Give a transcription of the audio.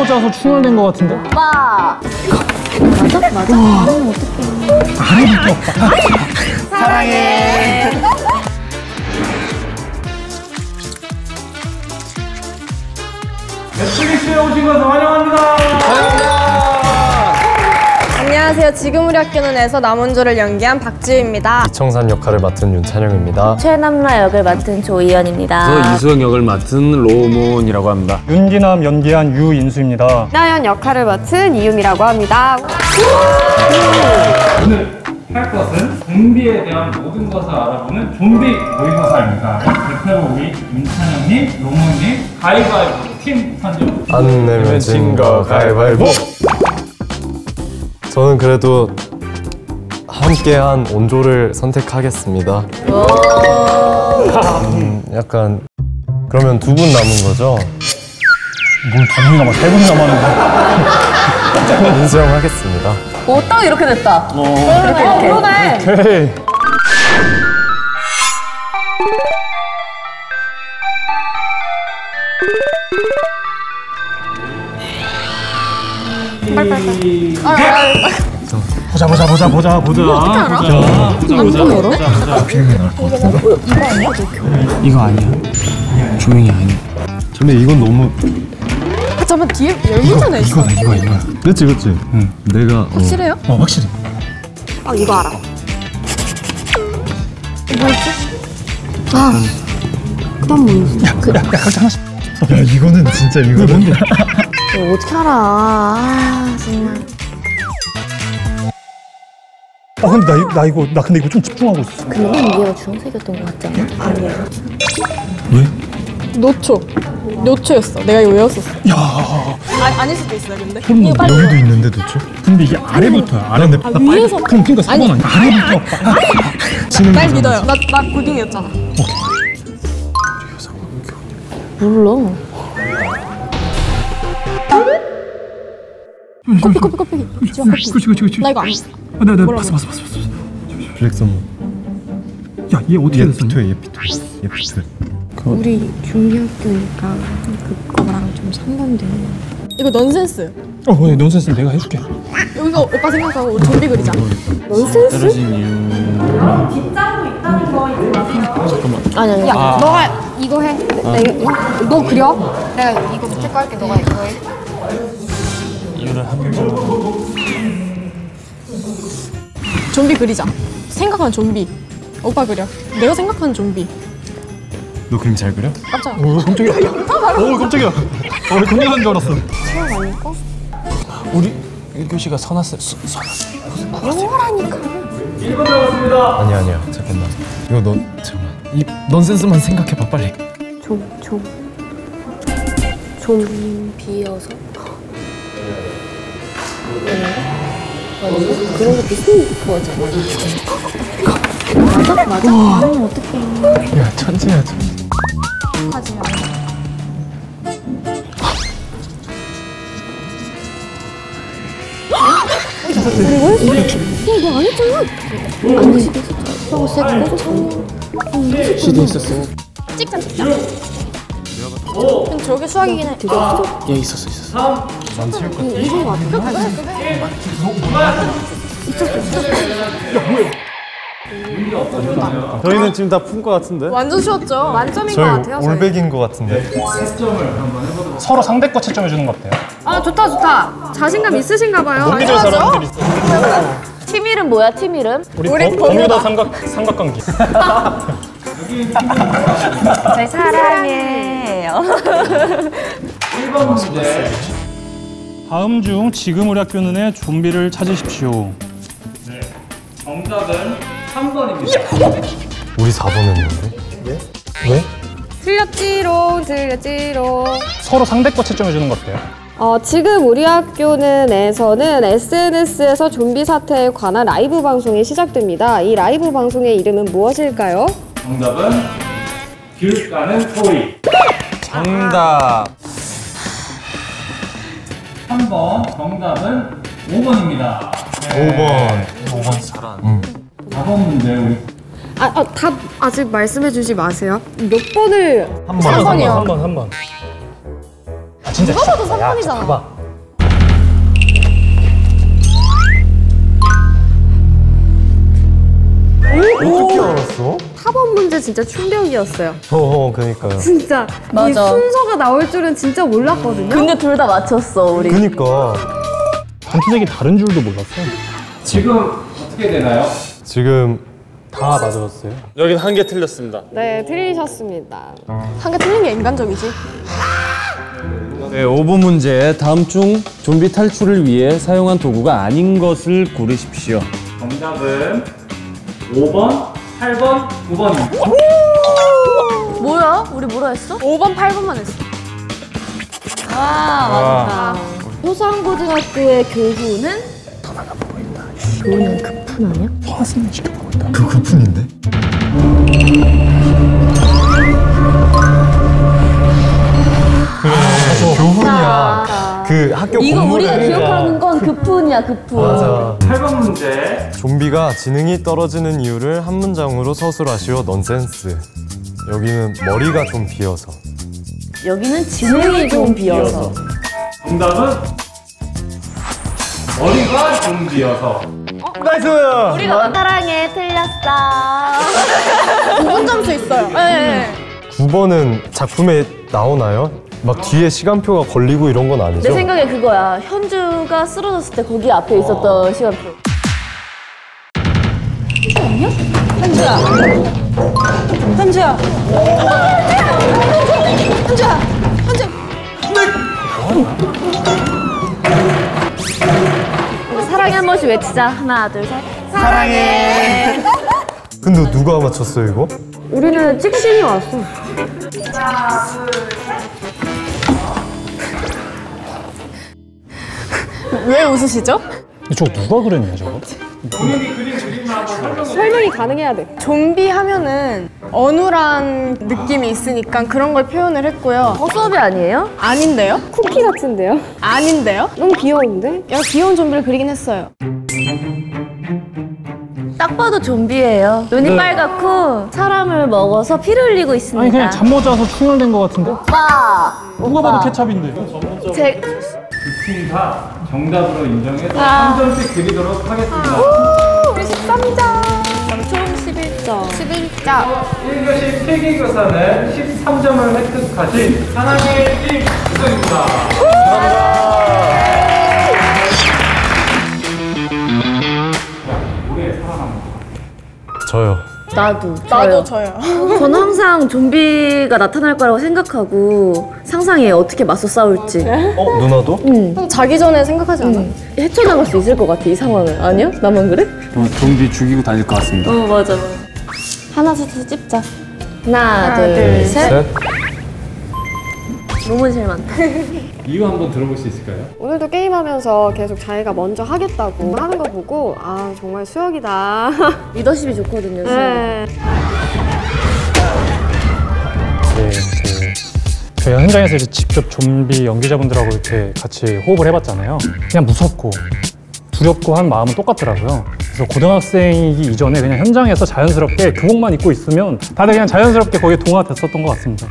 맞아서 충혈된 것 같은데? 오빠. 맞아? 맞아? 어. 사랑해. 넷플릭스에 오신 것을 환영합니다. 안녕하세요. 지금 우리 학교는에서 남원조를 연기한 박지우입니다. 이청산 역할을 맡은 윤찬영입니다. 최남라 역을 맡은 조이연입니다. 저 이수영 역을 맡은 로몬이라고 합니다. 윤기남 연기한 유인수입니다. 나연 역할을 맡은 이유미라고 합니다. 오늘 할 것은 좀비에 대한 모든 것을 알아보는 좀비 모의고사입니다. 대표로 우리 윤찬영님, 로모님, 가위바위보 팀 선정. 안 내면 진거 가위바위보. 저는 그래도 함께한 온조를 선택하겠습니다. 음, 약간 그러면 두 분 남은 거죠? 뭘두 분이 남아, 세 분이 남았는데. 인수형 하겠습니다. 오, 딱 이렇게 됐다. 이렇게, 이렇게. 그러네. 오케이. 보자 보자 보자 보자 보자 보자 보자 보자 이거 아니야. 조명이 아니야. 근데 이건 너무 아, 잠깐만 뒤에 열무잖아. 이거다 이거 이거. 그렇지 그렇지. 응. 내가 어, 확실해요? 어 확실히 아 이거 알아. 야 이거는 진짜 이거 뭔데? 이거 어떻게 알아. 아, 정말. 아 근데 나, 이- 나 이거 나 근데 이거 좀 집중하고 있었어 근데 얘가 주황색이었던 것 같지 않아? 아니야. 노초. 노초였어. 내가 이거 외웠었어. 야. 아, 아닐 수도 있어요, 근데. 이거 빨리. 여기도 있는데 도대체? 근데 이게 아래부터야 아래 나 아, 위에서. 그럼 그러니까 4번 아니야 아래부터 지금 날 믿어요. 나, 나 고딩이었잖아. 몰라. 커피, 커피, 커피. 그렇지 그렇지 그렇지 나 이거 안. 아, 내가 내가 봤어 봤어 봤어 봤어 블랙 선물. 야얘 어떻게 얘 됐어 얘 피투. 얘 피투. 우리 중학교니까 그거랑 좀 상반돼. 이거 넌센스. 어 그래 넌센스 내가 해줄게 이거 오빠 생각하고 우리 좀비 그리자. 떨어진 이유. 아니, 아니. 야, 너가 이거 해. 나 이거, 너 그려. 내가 이거 밑에 거 할게. 너가 이거 해. 이유를 한 점. 좀비 그리자. 생각하는 좀비. 오빠 그려. 내가 생각하는 좀비. 너 그림 잘 그려? 깜짝. 오 깜짝이야 오 깜짝이야 어 건강한 줄 알았어 우리 1교시가 선았어요. 선았어. 아니 아니야 잠깐만. 이거 너 잠깐만. 이 넌센스만 생각해봐 빨리. 좀, 좀. 좀 비어서? 아니, 그런 것도 스니커 하잖아. 맞아? 맞아? 우와. 그러면 어떡해. 야, 천재야, 천재. 하지 마. 그리고 이렇게. 야, 이거 안 했잖아. 아니, 하고 시작했고, 시도 있었어. 찍자, 찍자. 그럼 저게 수학이긴 해. 얘 있었어 있었어. 저희는 지금 다푼거 같은데? 완전 쉬웠죠? 만점인 것 저희 같아요. 저희. 올백인 거 같은데? 서로 상대 거 채점해 주는 거 어때요? 아, 좋다, 좋다. 자신감 있으신가 봐요. 믿을 사람들이 있어 팀 이름 뭐야, 팀 이름? 우리, 버뮤다 삼각 삼각관계 저희 사랑해요. 다음 중 지금 우리 학교는의 좀비를 찾으십시오 네. 정답은 3번입니다. 우리 4번 했는데? 왜? 틀렸지롱, 틀렸지롱. 서로 상대 거 채점해 주는 거 어때요? 어, 지금 우리 학교는 에서는 SNS에서 좀비 사태에 관한 라이브 방송이 시작됩니다. 이 라이브 방송의 이름은 무엇일까요? 정답은 귤 가는 소리. 정답. 3번 정답은 5번입니다. 5번. 5번 사람. 4번 문제 우리 아, 아, 답 아직 말씀해 주지 마세요. 몇 번을 한 번, 한 번, 한 번, 한 번. 아, 진짜 누가 봐도 시작이야. 3번이잖아. 봐봐. 어떻게 알았어? 4번 문제 진짜 충격이었어요. 어, 어 그니까요. 진짜 이 맞아. 순서가 나올 줄은 진짜 몰랐거든요. 근데 둘 다 맞췄어 우리. 그니까 단추색이 다른 줄도 몰랐어. 지금 어떻게 되나요? 지금 다 맞았어요. 여긴 한 개 틀렸습니다. 네, 틀리셨습니다. 한 개 틀린 게 인간적이지. 네, 5번 문제. 다음 중 좀비 탈출을 위해 사용한 도구가 아닌 것을 고르십시오. 정답은 5번, 8번, 9번입니다. 뭐야? 우리 뭐라 했어? 5번, 8번만 했어. 아 맞다. 효산고등학교의 교수는 그 그뿐인데? 그래 교훈이야. 그 학교 이거 공부를 우리가 하니까. 기억하는 건 그뿐이야 그뿐. 맞아. 8번 문제. 좀비가 지능이 떨어지는 이유를 한 문장으로 서술하시오 넌센스. 여기는 머리가 좀 비어서. 여기는 지능이 좀 비어서. 정답은 머리가 좀 비어서. Nice! 우리가 사랑해 틀렸어. 5분 점수 있어요. 네. 9번은 작품에 나오나요? 막 뒤에 시간표가 걸리고 이런 건 아니죠? 내 생각에 그거야. 현주가 쓰러졌을 때 거기 앞에 있었던 시간표. 현주야. 현주야. 현주야. 현주야. 우리 사랑해 한 번씩 외치자. 하나, 둘, 셋. 근데 누가 맞췄어 이거? 우리는 찍신이 왔어. 왜 웃으시죠? 저거 누가 그렸냐 저거? 본인이 그린 그림만 한번 설명해 설명이 가능해야 돼. 좀비 하면은 어눌한 느낌이 있으니까 그런 걸 표현을 했고요. 어, 수업이 아니에요? 아닌데요? 쿠키 같은데요? 아닌데요? 너무 귀여운데? 야, 귀여운 좀비를 그리긴 했어요. 딱 봐도 좀비예요. 눈이 빨갛고 사람을 먹어서 피를 흘리고 있습니다. 아니 그냥 잠 못 자서 충혈된 것 같은데? 오빠. 누가 봐도 케찹인데. 제 두팀다 정답으로 인정해서 아. 3점씩 드리도록 하겠습니다. 우리 13점. 총 11점. 11점. 1교시 필기교사는 13점을 획득하신 사랑의 팀 우승입니다. 나도. 나도 저요. 저는 항상 좀비가 나타날 거라고 생각하고 상상해 어떻게 맞서 싸울지. 어 누나도? 응. 자기 전에 생각하지 않아? 헤쳐나갈 수 있을 것 같아 이 상황을. 아니야? 나만 그래? 좀비 죽이고 다닐 것 같습니다. 어 맞아. 맞아. 하나 둘셋 찝자. 하나, 둘, 둘, 셋. 셋. 너무 제일 많다. 이유 한번 들어볼 수 있을까요? 오늘도 게임하면서 계속 자기가 먼저 하겠다고 하는 거 보고 아 정말 수혁이다. 리더십이 좋거든요. 네. 네, 그 저희가 현장에서 이제 직접 좀비 연기자분들하고 이렇게 같이 호흡을 해봤잖아요. 그냥 무섭고 두렵고 한 마음은 똑같더라고요. 그래서 고등학생이기 이전에 그냥 현장에서 자연스럽게 교복만 입고 있으면 다들 그냥 자연스럽게 거기에 동화됐었던 것 같습니다.